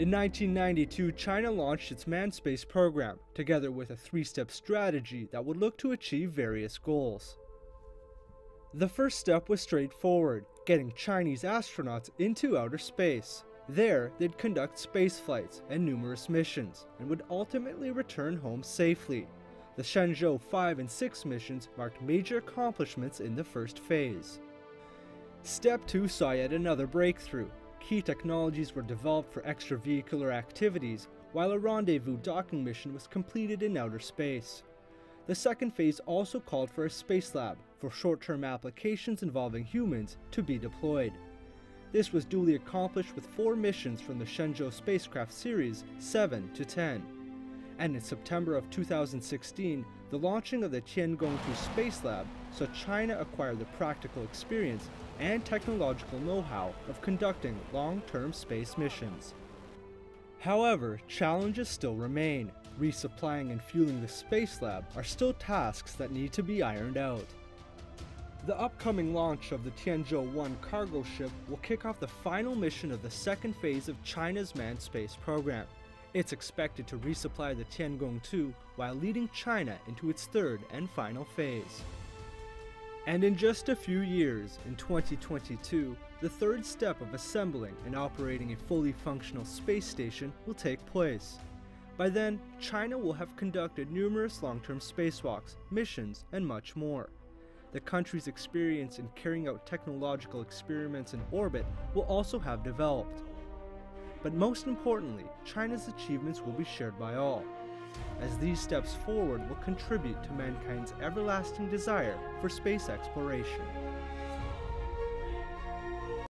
In 1992, China launched its manned space program, together with a three step strategy that would look to achieve various goals. The first step was straightforward getting Chinese astronauts into outer space. There, they'd conduct space flights and numerous missions, and would ultimately return home safely. The Shenzhou 5 and 6 missions marked major accomplishments in the first phase. Step 2 saw yet another breakthrough. Key technologies were developed for extravehicular activities, while a rendezvous docking mission was completed in outer space. The second phase also called for a space lab for short term applications involving humans to be deployed. This was duly accomplished with four missions from the Shenzhou spacecraft series 7 to 10. And in September of 2016, the launching of the Tiangong 2 Space Lab saw China acquire the practical experience and technological know how of conducting long term space missions. However, challenges still remain. Resupplying and fueling the Space Lab are still tasks that need to be ironed out. The upcoming launch of the Tianzhou 1 cargo ship will kick off the final mission of the second phase of China's manned space program. It's expected to resupply the Tiangong 2 while leading China into its third and final phase. And in just a few years, in 2022, the third step of assembling and operating a fully functional space station will take place. By then, China will have conducted numerous long term spacewalks, missions, and much more. The country's experience in carrying out technological experiments in orbit will also have developed. But most importantly, China's achievements will be shared by all, as these steps forward will contribute to mankind's everlasting desire for space exploration.